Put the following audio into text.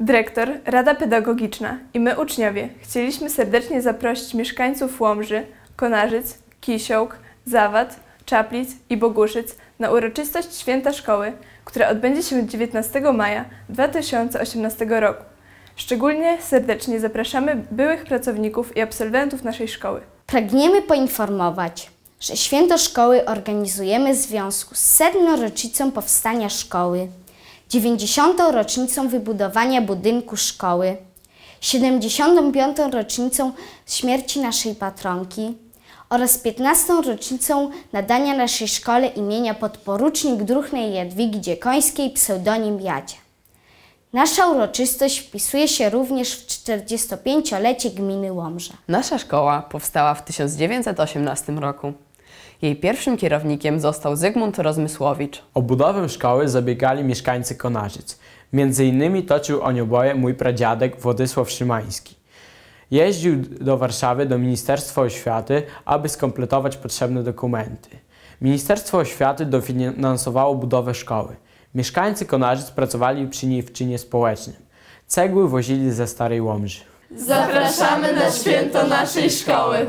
Dyrektor, Rada Pedagogiczna i my uczniowie chcieliśmy serdecznie zaprosić mieszkańców Łomży, Konarzyc, Kisiołk, Zawad, Czaplic i Boguszyc na uroczystość Święta Szkoły, która odbędzie się 19 maja 2018 roku. Szczególnie serdecznie zapraszamy byłych pracowników i absolwentów naszej szkoły. Pragniemy poinformować, że święto szkoły organizujemy w związku z setną rocznicą powstania szkoły, 90. rocznicą wybudowania budynku szkoły, 75. rocznicą śmierci naszej patronki oraz 15. rocznicą nadania naszej szkole imienia podporucznik druhnej Jadwigi Dziekońskiej pseudonim Jadzia. Nasza uroczystość wpisuje się również w 45-lecie gminy Łomża. Nasza szkoła powstała w 1918 roku. Jej pierwszym kierownikiem został Zygmunt Rozmysłowicz. O budowę szkoły zabiegali mieszkańcy Konarzyc. Między innymi toczył o nią boje mój pradziadek Władysław Szymański. Jeździł do Warszawy do Ministerstwa Oświaty, aby skompletować potrzebne dokumenty. Ministerstwo Oświaty dofinansowało budowę szkoły. Mieszkańcy Konarzyc pracowali przy niej w czynie społecznym. Cegły wozili ze Starej Łomży. Zapraszamy na święto naszej szkoły.